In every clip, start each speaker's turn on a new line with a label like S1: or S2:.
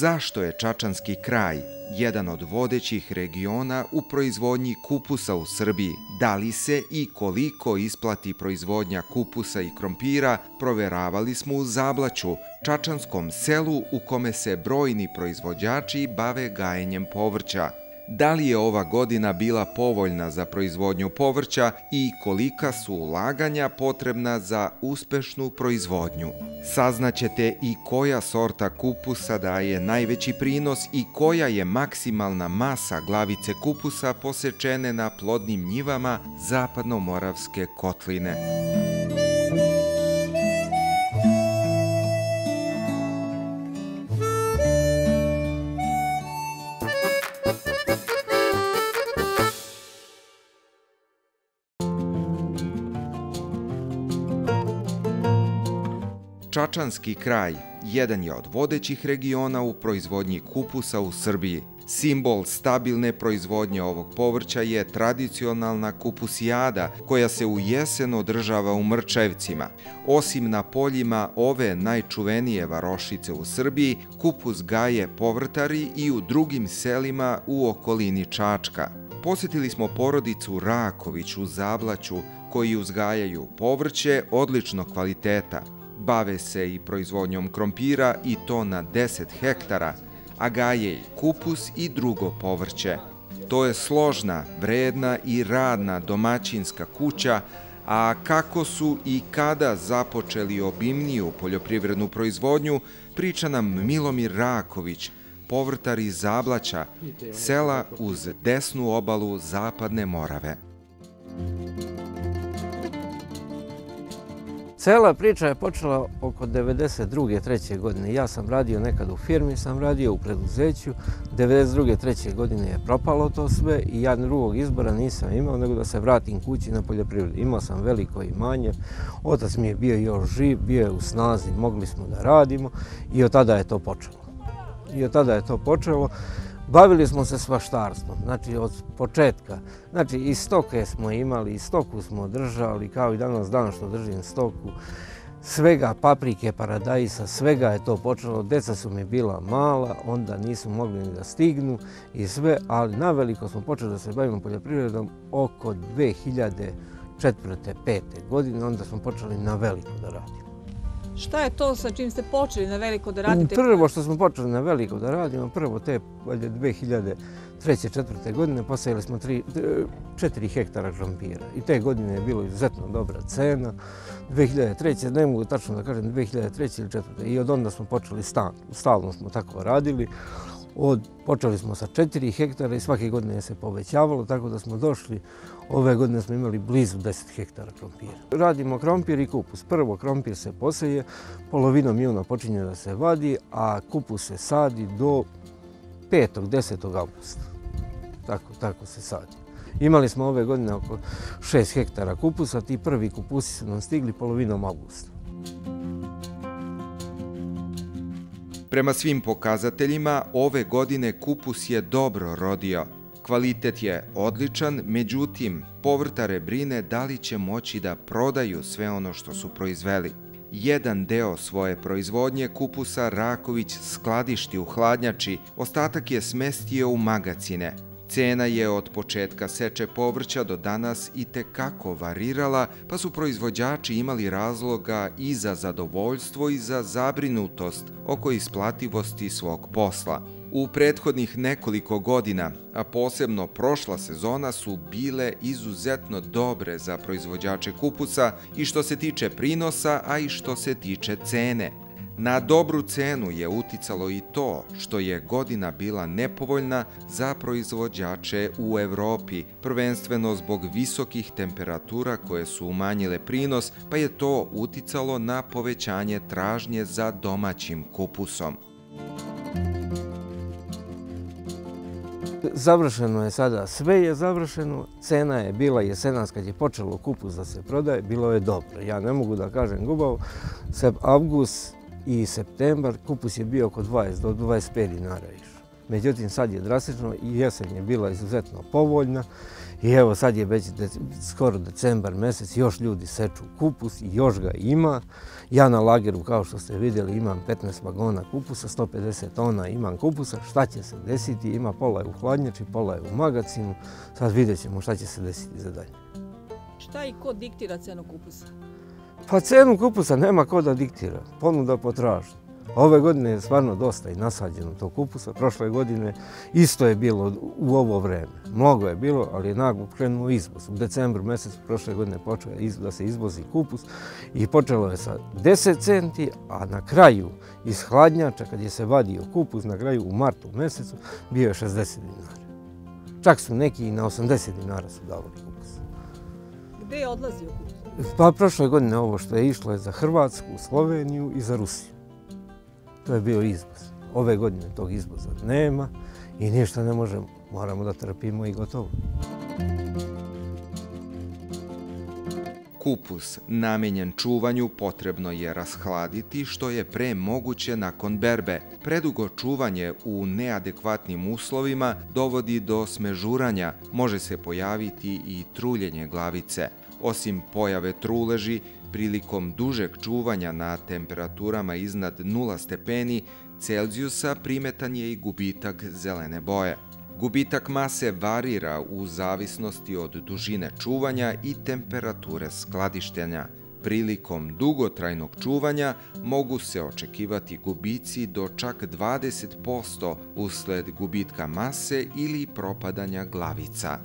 S1: Zašto je Čačanski kraj jedan od vodećih regiona u proizvodnji kupusa u Srbiji? Da li se i koliko isplati proizvodnja kupusa i krompira, proveravali smo u Zablaću, Čačanskom selu u kome se brojni proizvođači bave gajenjem povrća da li je ova godina bila povoljna za proizvodnju povrća i kolika su ulaganja potrebna za uspešnu proizvodnju. Saznaćete i koja sorta kupusa daje najveći prinos i koja je maksimalna masa glavice kupusa posečene na plodnim njivama zapadno-moravske kotline. Čačanski kraj jedan je od vodećih regiona u proizvodnji kupusa u Srbiji. Simbol stabilne proizvodnje ovog povrća je tradicionalna kupusijada koja se u jesen održava u Mrčevcima. Osim na poljima ove najčuvenije varošice u Srbiji, kupus gaje povrtari i u drugim selima u okolini Čačka. Posjetili smo porodicu Raković u Zablaću koji uzgajaju povrće odličnog kvaliteta – Bave se i proizvodnjom krompira i to na 10 hektara, a gaje i kupus i drugo povrće. To je složna, vredna i radna domaćinska kuća, a kako su i kada započeli obimniju poljoprivrednu proizvodnju, priča nam Milomir Raković, povrtar iz Zablaća, sela uz desnu obalu Zapadne Morave.
S2: Cela priča je počela oko 92. treće godine. Ja sam radio nekad u firmi, sam radio u preduzeću. 92. treće godine je propalo to sve i ja drugog izbora nisam imao nego da se vratim kući na poljoprivredu. Imao sam veliko imanje, otac mi je bio još živ, bio je u snazi, mogli smo da radimo i od tada je to počelo. I od tada je to počelo. Bavili smo se svaštarstvom, znači od početka. Znači i stoke smo imali, i stoku smo držali, kao i danas dan što držim stoku. Svega, paprike, paradajsa, svega je to počelo. Deca su mi bila mala, onda nisu mogli ni da stignu i sve, ali na veliko smo počeli da se bavimo poljoprivredom oko 2004. 5. godine, onda smo počeli na veliko da radimo.
S3: Šta je to sa čim ste počeli na veliko da radite?
S2: Prvo što smo počeli na veliko da radimo, prvo te 2003. 2004. godine posajili smo 4 hektara krompira. I te godine je bilo izuzetno dobra cena. 2003. ne mogu tačno da kažem 2003. ili 2004. I od onda smo počeli stan. Stalno smo tako radili. Od, počeli smo sa 4 hektara i svake godine je se povećavalo, tako da smo došli Ove godine smo imali blizu 10 hektara krompira. Radimo krompir i kupus. Prvo krompir se poseje, polovinom juna počinje da se vadi, a kupus se sadi do 5. 10. augusta. Tako, tako se sadi. Imali smo ove godine oko 6 hektara kupusa, ti prvi kupusi su nam stigli polovinom augusta.
S1: Prema svim pokazateljima, ove godine kupus je dobro rodio. Kvalitet je odličan, međutim, povrtare brine da li će moći da prodaju sve ono što su proizveli. Jedan deo svoje proizvodnje kupusa Raković skladišti u hladnjači, ostatak je smestio u magacine. Cena je od početka seče povrća do danas i tekako varirala, pa su proizvođači imali razloga i za zadovoljstvo i za zabrinutost oko isplativosti svog posla. U prethodnih nekoliko godina, a posebno prošla sezona, su bile izuzetno dobre za proizvođače kupusa i što se tiče prinosa, a i što se tiče cene. Na dobru cenu je uticalo i to što je godina bila nepovoljna za proizvođače u Evropi, prvenstveno zbog visokih temperatura koje su umanjile prinos, pa je to uticalo na povećanje tražnje za domaćim kupusom.
S2: Završeno je sada, sve je završeno, cena je bila jesenas kad je počelo kupus da se prodaje, bilo je dobro. Ja ne mogu da kažem gubavo, se avgust i septembar kupus je bio oko 20 do 25 dinara išao. Međutim, sad je drastično i jesen je bila izuzetno povoljna. I evo sad je već skoro decembar mjesec, još ljudi seču kupus i još ga ima. Ja na lageru, kao što ste vidjeli, imam 15 vagona kupusa, 150 tona imam kupusa. Šta će se desiti? Ima pola je u hladnjači, pola je u magacinu. Sad vidjet ćemo šta će se desiti za dalje.
S3: Šta i ko diktira cenu kupusa?
S2: Pa cenu kupusa nema ko da diktira. Ponuda potražnja. Ove godine je stvarno dosta i nasađeno to kupusa. Prošle godine isto je bilo u ovo vreme. Mnogo je bilo, ali je naglo krenuo izvoz. U decembru mjesecu prošle godine počeo da se izvozi kupus i počelo je sa 10 centi, a na kraju iz hladnjača, kad je se vadio kupus, na kraju u martu mjesecu bio je 60 dinara. Čak su neki i na 80 dinara su davali kupus.
S3: Gde je odlazio kupus?
S2: Pa prošle godine ovo što je išlo je za Hrvatsku, Sloveniju i za Rusiju. To je bio izvoz. Ove godine tog izvoza nema i ništa ne možemo. Moramo da trpimo i gotovo.
S1: Kupus namenjen čuvanju potrebno je rashladiti što je pre moguće nakon berbe. Predugo čuvanje u neadekvatnim uslovima dovodi do smežuranja, može se pojaviti i truljenje glavice. Osim pojave truleži, prilikom dužeg čuvanja na temperaturama iznad 0 stepeni Celzijusa primetan je i gubitak zelene boje. Gubitak mase varira u zavisnosti od dužine čuvanja i temperature skladištenja. Prilikom dugotrajnog čuvanja mogu se očekivati gubici do čak 20% usled gubitka mase ili propadanja glavica.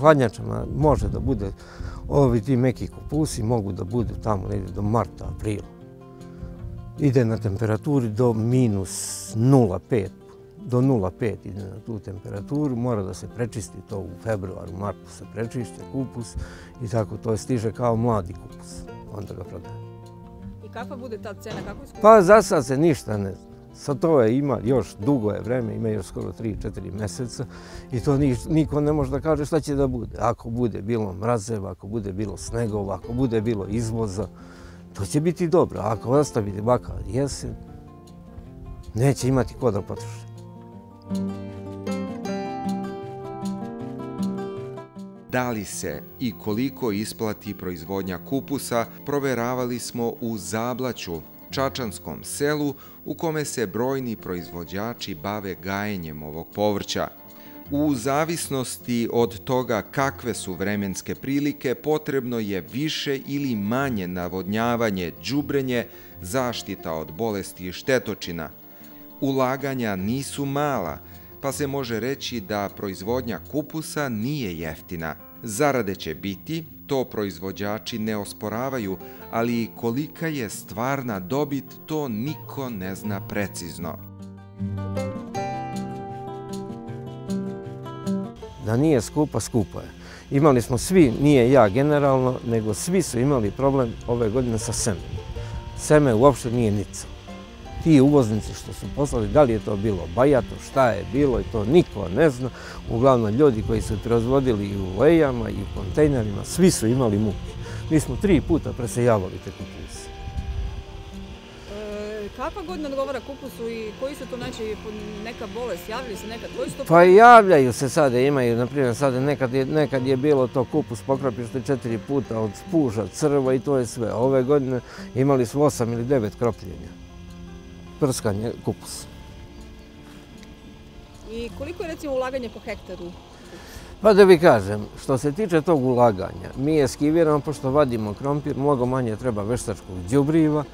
S2: Hladnjačama može da bude, ovi ti meki kupusi mogu da budu tamo negdje do marta, aprila. Ide na temperaturi do minus 0,5, do 0,5 ide na tu temperaturu, mora da se prečisti to u februaru, martu se prečište kupus i tako to stiže kao mladi kupus, onda ga prodaje.
S3: I kakva bude ta cena, kako je
S2: Pa za sad se ništa ne zna. Sa to je ima još dugo je vreme, ima još skoro 3-4 meseca i to niko ne može da kaže šta će da bude. Ako bude bilo mrazeva, ako bude bilo snegova, ako bude bilo izvoza, to će biti dobro. Ako ostavi debaka jesen, neće imati ko da potroši.
S1: Da li se i koliko isplati proizvodnja kupusa, proveravali smo u Zablaću, Čačanskom selu u kome se brojni proizvođači bave gajenjem ovog povrća. U zavisnosti od toga kakve su vremenske prilike, potrebno je više ili manje navodnjavanje, džubrenje, zaštita od bolesti i štetočina. Ulaganja nisu mala, pa se može reći da proizvodnja kupusa nije jeftina. Zarade će biti, to proizvođači ne osporavaju, ali kolika je stvarna dobit, to niko ne zna precizno.
S2: Da nije skupa, skupa je. Imali smo svi, nije ja generalno, nego svi su imali problem ove godine sa semenom. Seme uopšte nije nicalo ti uvoznici što su poslali, da li je to bilo bajato, šta je bilo i to niko ne zna. Uglavnom, ljudi koji su proizvodili i u lejama i u kontejnerima, svi su imali muke. Mi smo tri puta presejavali te kupuse.
S3: E, kakva godina odgovara kupusu i koji su to znači neka bolest? Javljaju se nekad? Koji su to...
S2: Pa javljaju se sada, imaju, na primjer, sada nekad je, nekad je bilo to kupus pokropište četiri puta od spuža, crva i to je sve. Ove godine imali su osam ili devet kropljenja prskanje kupus.
S3: I koliko je recimo ulaganje po hektaru?
S2: Pa da bi kažem, što se tiče tog ulaganja, mi je skiviramo pošto vadimo krompir, mnogo manje treba veštačkog džubriva,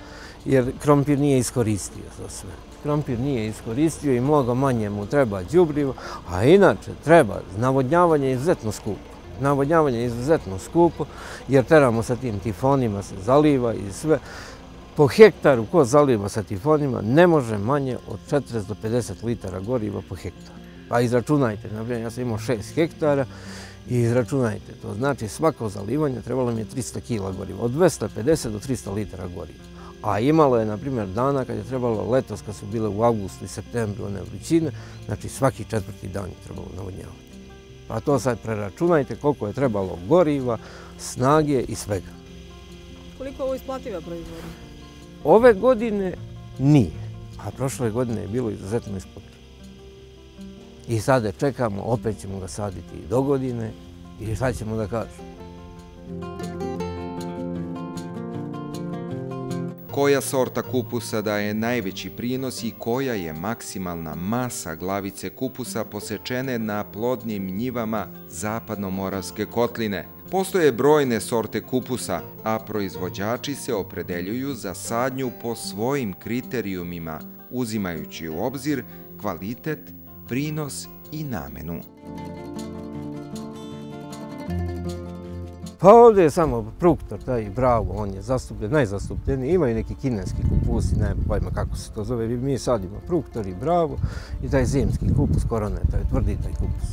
S2: jer krompir nije iskoristio za sve. Krompir nije iskoristio i mnogo manje mu treba džubriva, a inače treba navodnjavanje izuzetno skupo. Navodnjavanje je izuzetno skupo, jer teramo sa tim tifonima se zaliva i sve po hektaru ko zaliva sa tifonima ne može manje od 40 do 50 litara goriva po hektaru. Pa izračunajte, na primjer, ja sam imao 6 hektara i izračunajte to. Znači svako zalivanje trebalo mi je 300 kila goriva, od 250 do 300 litara goriva. A imalo je, na primjer, dana kad je trebalo letos, kad su bile u augustu i septembru one vrućine, znači svaki četvrti dan je trebalo navodnjavati. Pa to sad preračunajte koliko je trebalo goriva, snage i svega.
S3: Koliko je ovo isplativa proizvodnja?
S2: Ove godine Nije. A prošle godine je bilo izuzetno ispod. I sada čekamo, opet ćemo ga saditi i do godine i šta ćemo da kažemo.
S1: Koja sorta kupusa daje najveći prinos i koja je maksimalna masa glavice kupusa posečene na plodnim njivama zapadno-moravske kotline? Postoje brojne sorte kupusa, a proizvođači se opredeljuju za sadnju po svojim kriterijumima, uzimajući u obzir kvalitet, prinos i namenu.
S2: Pa ovdje je samo Pruktor, taj bravo, on je zastupljen, najzastupljeniji. Imaju neki kineski kupusi, ne pojma kako se to zove. Mi sadimo Pruktor i bravo i taj zimski kupus, korone, taj tvrdi taj kupus.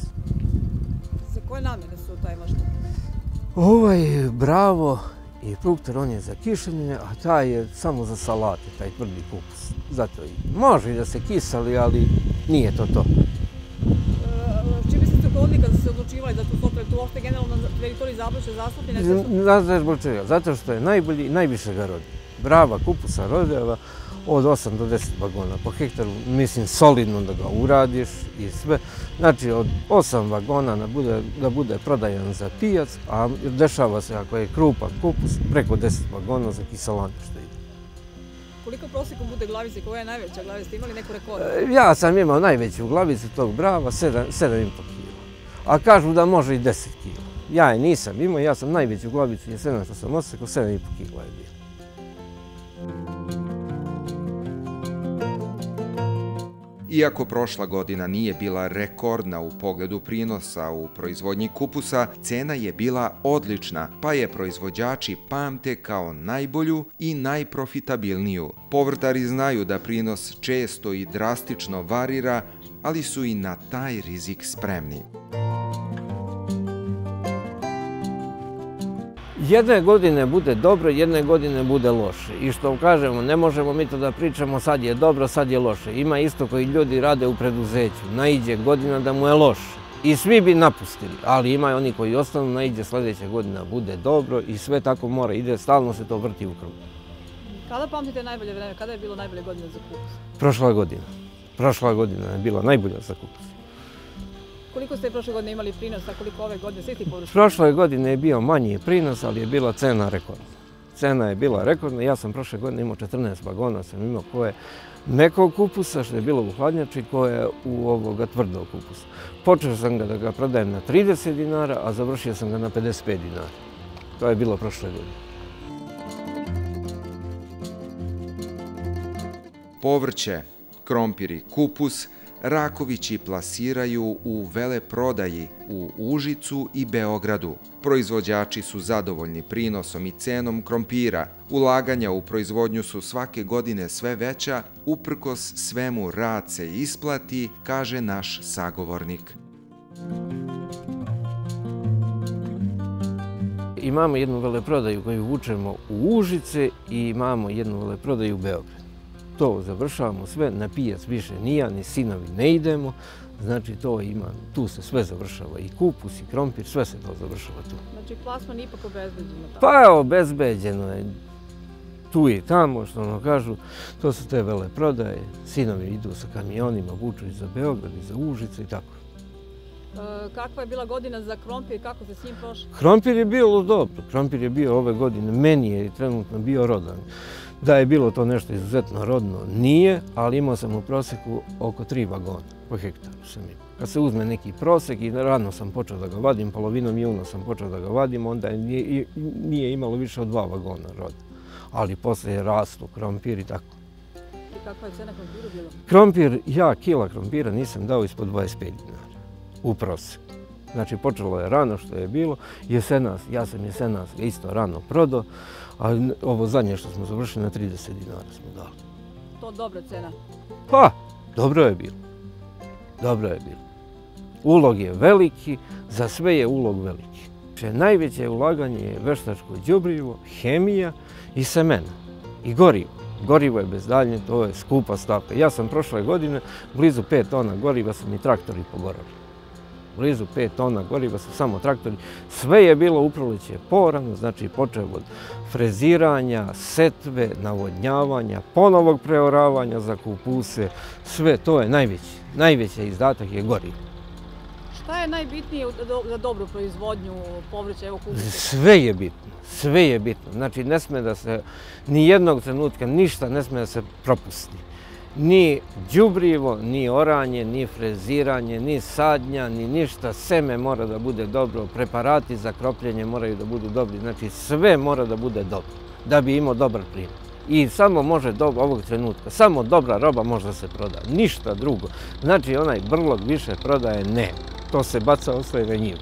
S3: Za koje namjene su taj možda?
S2: Ovaj bravo i Pruktor, on je za kišenje, a taj je samo za salate, taj tvrdi kupus. Zato i može da se kisali, ali nije to to
S3: rukovodili kada su se odlučivali za tu sortu, tu uopšte generalno na teritoriji Zabroća zastupljene?
S2: Znaš zbog čega? Zato što je najbolji najviše ga rodi. Brava kupusa rodeva od 8 do 10 vagona po hektaru, mislim solidno da ga uradiš i sve. Znači od 8 vagona da bude, da bude prodajan za pijac, a dešava se ako je krupan kupus preko 10 vagona za kiselante što ide.
S3: Koliko prosjekom bude glavice, koja je najveća glavica? Ste imali neku rekordu?
S2: E, ja sam imao najveću glavicu tog brava, 7,5 kg a kažu da može i 10 kg. Ja je nisam imao, ja sam najveću glavicu što sam osekao, 7,5 kg je bio.
S1: Iako prošla godina nije bila rekordna u pogledu prinosa u proizvodnji kupusa, cena je bila odlična, pa je proizvođači pamte kao najbolju i najprofitabilniju. Povrtari znaju da prinos često i drastično varira, ali su i na taj rizik spremni.
S2: Jedne godine bude dobro, jedne godine bude loše. I što kažemo, ne možemo mi to da pričamo sad je dobro, sad je loše. Ima isto koji ljudi rade u preduzeću, naiđe godina da mu je loše. I svi bi napustili, ali ima i oni koji ostanu, naiđe sljedeća godina, bude dobro i sve tako mora, ide, stalno se to vrti u krug.
S3: Kada pamtite najbolje vreme? Kada je bilo najbolje godine za kupus?
S2: Prošla godina. Prošla godina je bila najbolja za kupus.
S3: Koliko ste prošle godine imali prinos, a koliko ove godine svi ti površine?
S2: Prošle godine je bio manji prinos, ali je bila cena rekordna. Cena je bila rekordna. Ja sam prošle godine imao 14 vagona, sam imao koje nekog kupusa, što je bilo u hladnjači, koje u ovoga tvrdog kupusa. Počeo sam ga da ga prodajem na 30 dinara, a završio sam ga na 55 dinara. To je bilo prošle godine.
S1: Povrće, krompiri, kupus – Rakovići plasiraju u veleprodaji u Užicu i Beogradu. Proizvođači su zadovoljni prinosom i cenom krompira. Ulaganja u proizvodnju su svake godine sve veća, uprkos svemu rad se isplati, kaže naš sagovornik.
S2: Imamo jednu veleprodaju koju vučemo u Užice i imamo jednu veleprodaju u Beogradu to završavamo sve, na pijac više nija, ni sinovi ne idemo, znači to ima, tu se sve završava, i kupus, i krompir, sve se to završava tu.
S3: Znači plasman ipak obezbeđeno
S2: tamo? Pa evo, obezbeđeno je tu i tamo, što ono kažu, to su te vele prodaje, sinovi idu sa kamionima, vuču i za Beograd, i za Užice i tako.
S3: E, kakva je bila godina za krompir, kako se s njim prošlo?
S2: Krompir je bilo dobro, krompir je bio ove godine, meni je trenutno bio rodan. Da je bilo to nešto izuzetno rodno, nije, ali imao sam u proseku oko tri vagona po hektaru sam imao. Kad se uzme neki prosek i rano sam počeo da ga vadim, polovinom juna sam počeo da ga vadim, onda nije, nije imalo više od dva vagona roda. Ali posle je rastlo krompir i tako.
S3: I kakva je cena krompiru bila?
S2: Krompir, ja kila krompira nisam dao ispod 25 dinara u proseku. Znači, počelo je rano što je bilo. Jesenas, ja sam jesenas isto rano prodao, a ovo zadnje što smo završili na 30 dinara smo dali.
S3: To dobra cena?
S2: Pa, dobro je bilo. Dobro je bilo. Ulog je veliki, za sve je ulog veliki. Najveće ulaganje je veštačko džubrivo, hemija i semena. I gorivo. Gorivo je bez daljnje, to je skupa stavka. Ja sam prošle godine blizu 5 tona goriva sam i traktori pogorali blizu 5 tona goriva su samo traktori. Sve je bilo uproleće porano, znači počeo od freziranja, setve, navodnjavanja, ponovog preoravanja za kupuse, sve to je najveći. Najveći izdatak je gorivo.
S3: Šta je najbitnije za dobru proizvodnju povrća, evo kupusa?
S2: Sve je bitno, sve je bitno. Znači ne sme da se, ni jednog trenutka, ništa ne sme da se propusti ni džubrivo, ni oranje, ni freziranje, ni sadnja, ni ništa. Seme mora da bude dobro, preparati za kropljenje moraju da budu dobri. Znači sve mora da bude dobro da bi imao dobar primjer. I samo može do ovog trenutka, samo dobra roba može da se proda, ništa drugo. Znači onaj brlog više prodaje ne, to se baca ostaje na njivu.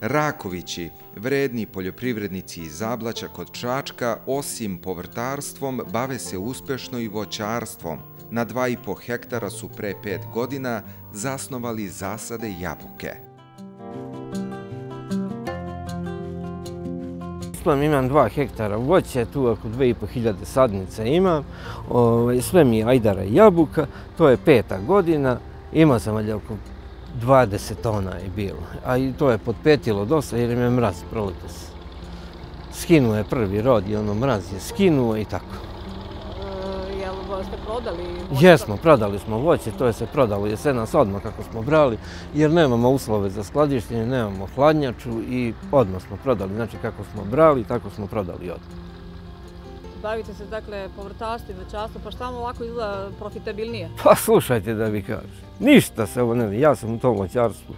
S1: Rakovići, vredni poljoprivrednici iz Zablaća kod Čačka, osim povrtarstvom, bave se uspešno i voćarstvom. Na 2,5 hektara su pre 5 godina zasnovali zasade jabuke.
S2: Islam imam 2 hektara voće, tu oko 2,5 sadnica imam. Ovaj, sve mi je ajdara jabuka, to je peta godina. Imao sam oko 20 tona je bilo, a i to je potpetilo dosta jer je mraz proletos. Skinuo je prvi rod i ono mraz je skinuo i tako.
S3: E, jel ste prodali?
S2: Jesmo, prodali smo voće, to je se prodalo jesenas odmah kako smo brali, jer nemamo uslove za skladištenje, nemamo hladnjaču i odmah smo prodali. Znači kako smo brali, tako smo prodali odmah
S3: bavite se dakle povrtarstvom, voćarstvom, pa šta vam ovako izgleda profitabilnije?
S2: Pa slušajte da vi kažem, ništa se ovo ne vidi, ja sam u tom voćarstvu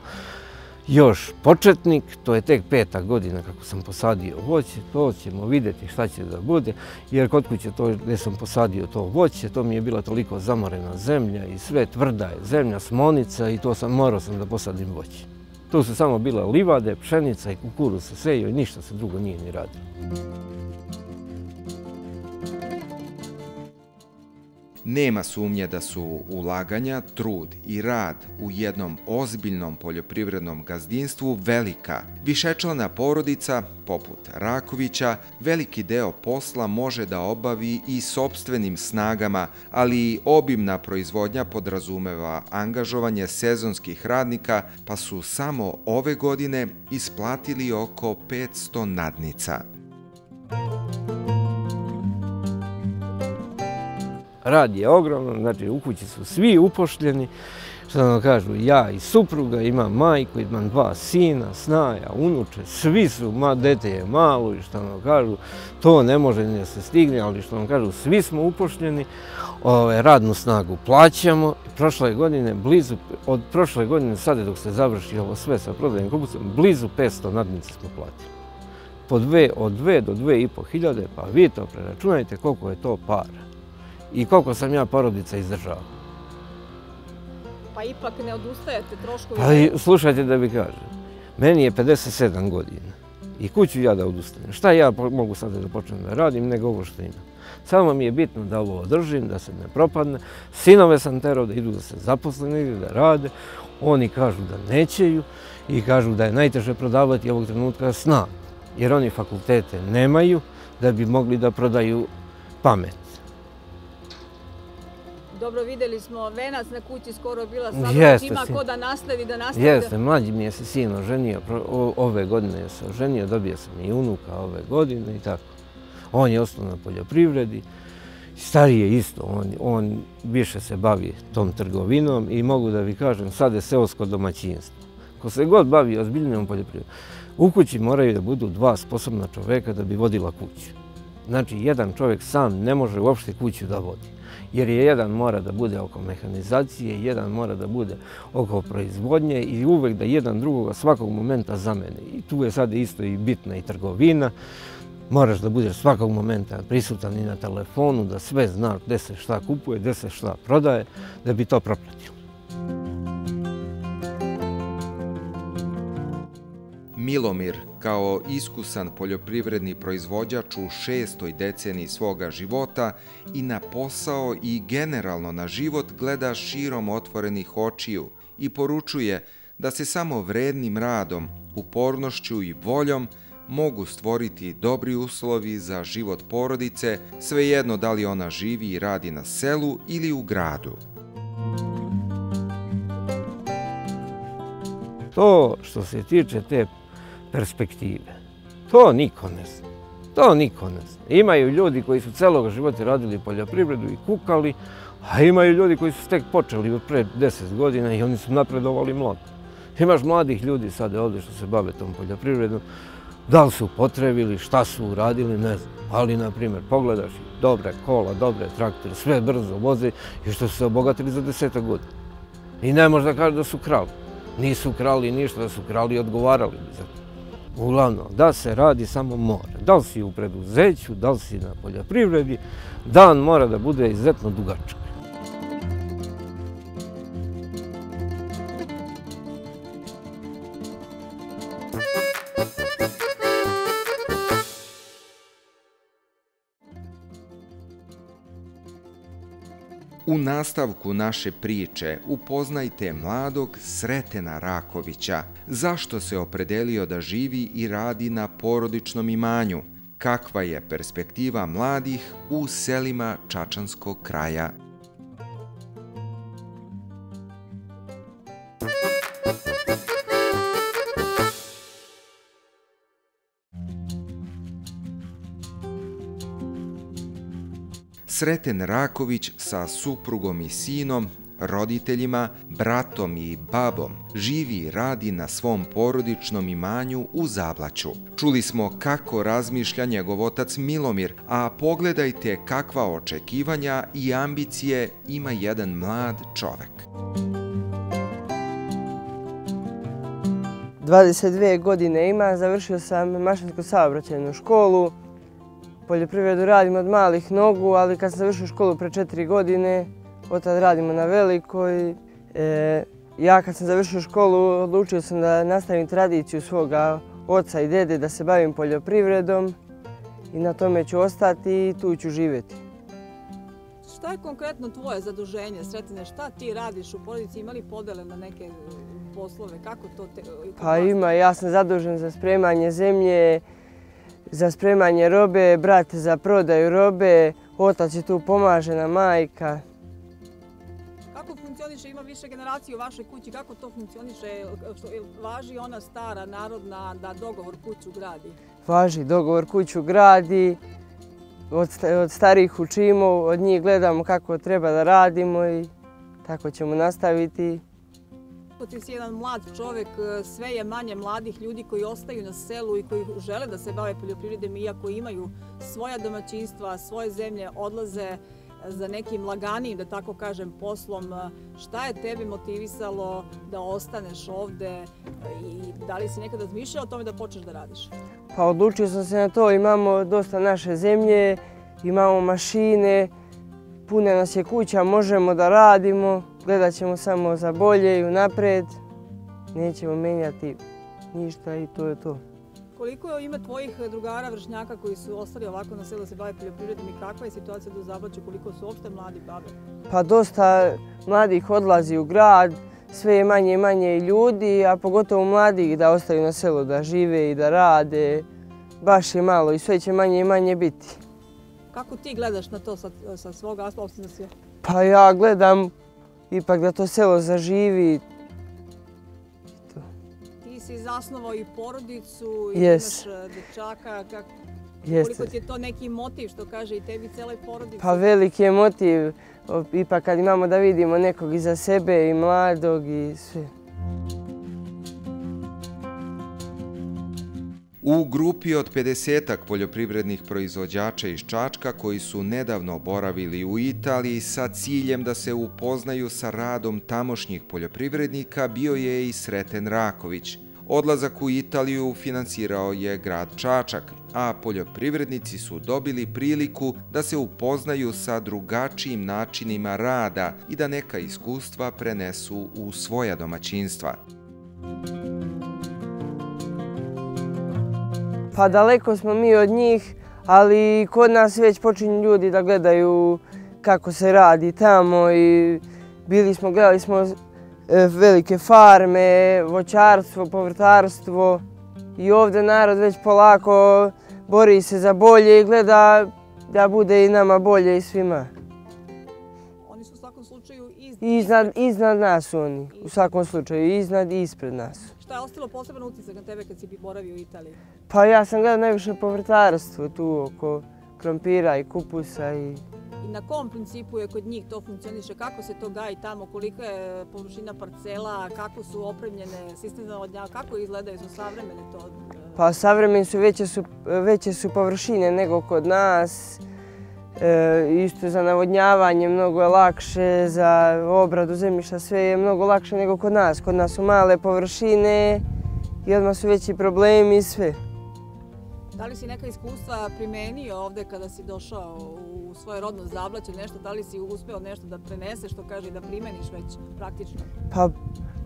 S2: još početnik, to je tek peta godina kako sam posadio voće, to ćemo vidjeti šta će da bude, jer kod kuće to gdje sam posadio to voće, to mi je bila toliko zamorena zemlja i sve tvrda je zemlja, smonica i to sam, morao sam da posadim voće. Tu su samo bila livade, pšenica i kukuruz se sejo i ništa se drugo nije ni radilo.
S1: Nema sumnje da su ulaganja, trud i rad u jednom ozbiljnom poljoprivrednom gazdinstvu velika. Višečlana porodica, poput Rakovića, veliki deo posla može da obavi i sobstvenim snagama, ali i obimna proizvodnja podrazumeva angažovanje sezonskih radnika, pa su samo ove godine isplatili oko 500 nadnica.
S2: Rad je ogromno, znači u kući su svi upošljeni, što nam kažu, ja i supruga, imam majku, imam dva sina, snaja, unuče, svi su, ma, dete je malo i što nam kažu, to ne može ne da se stigne, ali što nam kažu, svi smo upošljeni, ove, radnu snagu plaćamo, prošle godine, blizu, od prošle godine, sada dok se završi ovo sve sa prodajem kupucom, blizu 500 nadnice smo platili. Po dve, od dve do dve i po hiljade, pa vi to preračunajte koliko je to para i koliko sam ja porodica izdržao.
S3: Pa ipak ne odustajete troškovi?
S2: Pa slušajte da bi kažem, meni je 57 godina i kuću ja da odustanem. Šta ja mogu sada da počnem da radim nego ovo što imam? Samo mi je bitno da ovo održim, da se ne propadne. Sinove sam terao da idu da se zaposleni, da rade. Oni kažu da nećeju i kažu da je najteže prodavati ovog trenutka sna. Jer oni fakultete nemaju da bi mogli da prodaju pamet.
S3: Dobro, videli smo, venac na kući skoro bila sada, znači ima ko da nastavi, da nastavi.
S2: Jeste, mlađi mi je se sino ženio, ove godine je se ženio, dobio sam i unuka ove godine i tako. On je ostao na poljoprivredi, stariji je isto, on, on više se bavi tom trgovinom i mogu da vi kažem, sad je seosko domaćinstvo. Ko se god bavi ozbiljnom poljoprivredom, u kući moraju da budu dva sposobna čoveka da bi vodila kuću. Znači, jedan čovjek sam ne može uopšte kuću da vodi jer je jedan mora da bude oko mehanizacije, jedan mora da bude oko proizvodnje i uvek da jedan drugoga svakog momenta zamene. I tu je sad isto i bitna i trgovina. Moraš da budeš svakog momenta prisutan i na telefonu, da sve znaš gde se šta kupuje, gde se šta prodaje, da bi to propratio.
S1: Milomir, kao iskusan poljoprivredni proizvođač u šestoj deceniji svoga života i na posao i generalno na život gleda širom otvorenih očiju i poručuje da se samo vrednim radom, upornošću i voljom mogu stvoriti dobri uslovi za život porodice, svejedno da li ona živi i radi na selu ili u gradu.
S2: To što se tiče te perspektive, to niko ne zna. To niko ne zna. Imaju ljudi koji su celog života radili poljoprivredu i kukali, a imaju ljudi koji su tek počeli pre deset godina i oni su napredovali mlad. Imaš mladih ljudi sada ovdje što se bave tom poljoprivredom, da li su potrebili, šta su uradili, ne znam. Ali, na primjer, pogledaš dobre kola, dobre traktore, sve brzo voze i što su se obogatili za deseta godina. I ne možda kaži da su krali. Nisu krali ništa, da su krali i odgovarali za to. Uglavnom, da se radi samo mora. Da li si u preduzeću, da li si na poljoprivredi, dan mora da bude izuzetno dugačak.
S1: U nastavku naše priče upoznajte mladog Sretena Rakovića. Zašto se opredelio da živi i radi na porodičnom imanju? Kakva je perspektiva mladih u selima Čačanskog kraja? Sreten Raković sa suprugom i sinom, roditeljima, bratom i babom živi i radi na svom porodičnom imanju u Zablaću. Čuli smo kako razmišlja njegov otac Milomir, a pogledajte kakva očekivanja i ambicije ima jedan mlad čovek.
S4: 22 godine ima, završio sam mašinsko saobraćajnu školu, poljoprivredu radim od malih nogu, ali kad sam završio školu pre četiri godine, od tada radimo na velikoj. E, ja kad sam završio školu, odlučio sam da nastavim tradiciju svoga oca i dede, da se bavim poljoprivredom i na tome ću ostati i tu ću živjeti.
S3: Šta je konkretno tvoje zaduženje, Sretine? Šta ti radiš u porodici? Ima li podele na neke poslove? Kako to te...
S4: Pa ima, ja sam zadužen za spremanje zemlje, za spremanje robe, brat za prodaju robe, otac je tu pomažena majka.
S3: Kako funkcioniše, ima više generacije u vašoj kući, kako to funkcioniše, važi ona stara narodna da dogovor kuću gradi?
S4: Važi, dogovor kuću gradi, od, od starih učimo, od njih gledamo kako treba da radimo i tako ćemo nastaviti
S3: ti si jedan mlad čovek, e, sve je manje mladih ljudi koji ostaju na selu i koji žele da se bave poljoprivredom, iako imaju svoja domaćinstva, svoje zemlje, odlaze e, za nekim laganijim, da tako kažem, poslom. E, šta je tebi motivisalo da ostaneš ovde i da li si nekad razmišljao o tome da počneš da radiš?
S4: Pa odlučio sam se na to, imamo dosta naše zemlje, imamo mašine, pune nas je kuća, možemo da radimo gledat ćemo samo za bolje i unapred. Nećemo menjati ništa i to je to.
S3: Koliko ime tvojih drugara, vršnjaka koji su ostali ovako na selu se bave poljoprivredom i kakva je situacija do Zablaća, koliko su uopšte mladi babe?
S4: Pa dosta mladih odlazi u grad, sve je manje i manje ljudi, a pogotovo mladih da ostaju na selu da žive i da rade. Baš je malo i sve će manje i manje biti.
S3: Kako ti gledaš na to sa, sa svog aspekta?
S4: Pa ja gledam ipak da to selo zaživi.
S3: Ti si zasnovao i porodicu i yes. imaš e, dečaka. Jeste. Koliko ti je to neki motiv što kaže i tebi celoj porodici?
S4: Pa veliki je motiv. Ipak kad imamo da vidimo nekog iza sebe i mladog i sve.
S1: U grupi od 50-ak poljoprivrednih proizvođača iz Čačka koji su nedavno boravili u Italiji sa ciljem da se upoznaju sa radom tamošnjih poljoprivrednika bio je i Sreten Raković. Odlazak u Italiju finansirao je grad Čačak, a poljoprivrednici su dobili priliku da se upoznaju sa drugačijim načinima rada i da neka iskustva prenesu u svoja domaćinstva.
S4: Pa daleko smo mi od njih, ali kod nas već počinju ljudi da gledaju kako se radi tamo i bili smo, gledali smo e, velike farme, voćarstvo, povrtarstvo i ovde narod već polako bori se za bolje i gleda da bude i nama bolje i svima.
S3: Oni su u svakom slučaju
S4: iznad? Iznad, iznad nas oni, u svakom slučaju, iznad i ispred nas
S3: Šta je ostalo poseban utisak na tebe kad si boravio u Italiji?
S4: Pa ja sam gledao najviše povrtarstvo tu oko krompira i kupusa i...
S3: I na kom principu je kod njih to funkcioniše? Kako se to gaji tamo? Kolika je površina parcela? Kako su opremljene sistem za odnjava? Kako izgledaju? Su savremene to?
S4: Pa savremene su veće, su, veće su površine nego kod nas. E, isto za navodnjavanje mnogo je lakše, za obradu zemljišta sve je mnogo lakše nego kod nas. Kod nas su male površine i odmah su veći problemi i sve.
S3: Da li si neka iskustva primenio ovde kada si došao u svoje rodno zablaće, nešto, da li si uspeo nešto da preneseš, što kaže, da primeniš već praktično?
S4: Pa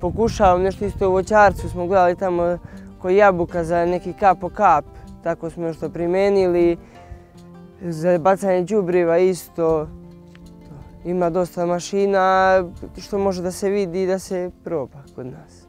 S4: pokušavam nešto isto u voćarcu, smo gledali tamo koji jabuka za neki kap po kap, tako smo nešto primenili. Za bacanje džubriva isto. Ima dosta mašina što može da se vidi i da se proba kod nas.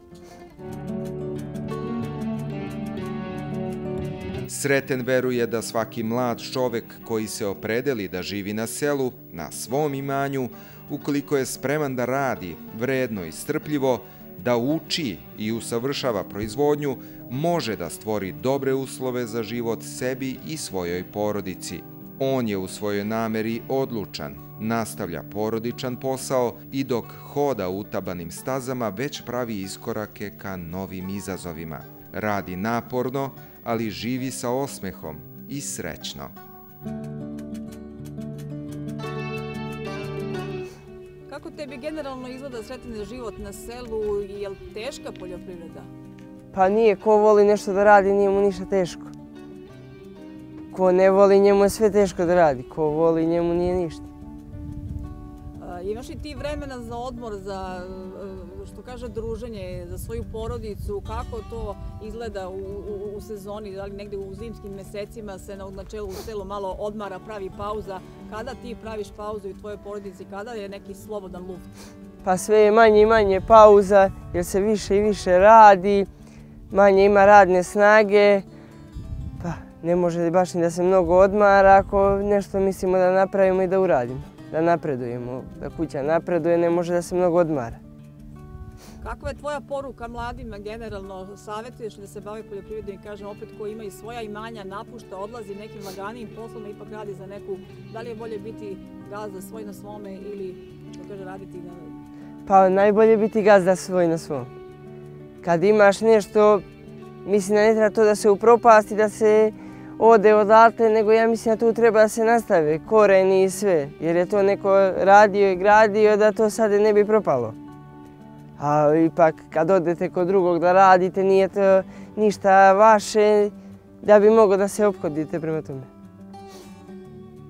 S1: Sreten veruje da svaki mlad čovek koji se opredeli da živi na selu, na svom imanju, ukoliko je spreman da radi vredno i strpljivo, da uči i usavršava proizvodnju, može da stvori dobre uslove za život sebi i svojoj porodici. On je u svojoj nameri odlučan, nastavlja porodičan posao i dok hoda utabanim stazama već pravi iskorake ka novim izazovima. Radi naporno, ali živi sa osmehom i srećno.
S3: Kako tebi generalno izgleda sretan život na selu je li teška poljoprivreda?
S4: Pa nije, ko voli nešto da radi, nije mu ništa teško. Ko ne voli, njemu je sve teško da radi. Ko voli, njemu nije ništa.
S3: Imaš li ti vremena za odmor, za što kaže druženje, za svoju porodicu? Kako to izgleda u, u, u sezoni? Da li negde u zimskim mesecima se na, načelu u selu malo odmara, pravi pauza? Kada ti praviš pauzu i tvojoj porodici? Kada je neki slobodan luft?
S4: Pa sve je manje i manje pauza jer se više i više radi. Manje ima radne snage. Ne može baš ni da se mnogo odmara ako nešto mislimo da napravimo i da uradimo da napredujemo, da kuća napreduje, ne može da se mnogo odmara.
S3: Kakva je tvoja poruka mladima generalno? Savjetuješ da se bave poljoprivredom i kažem opet ko ima i svoja imanja, napušta, odlazi nekim laganijim poslom i ipak radi za neku, da li je bolje biti gazda svoj na svome ili, što kaže, raditi na...
S4: Pa najbolje biti gazda svoj na svom. Kad imaš nešto, mislim da ne treba to da se upropasti, da se ode odatle, nego ja mislim da tu treba da se nastave koreni i sve, jer je to neko radio i gradio da to sad ne bi propalo. A ipak kad odete kod drugog da radite, nije to ništa vaše da bi mogo da se obhodite prema tome.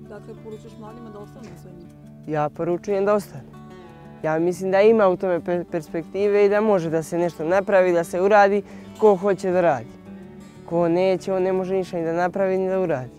S3: Dakle, poručuješ mladima da ostane sve njih?
S4: Ja poručujem da ostane. Ja mislim da ima u tome perspektive i da može da se nešto napravi, da se uradi ko hoće da radi ko neće, on ne može ništa ni da napravi ni da uradi.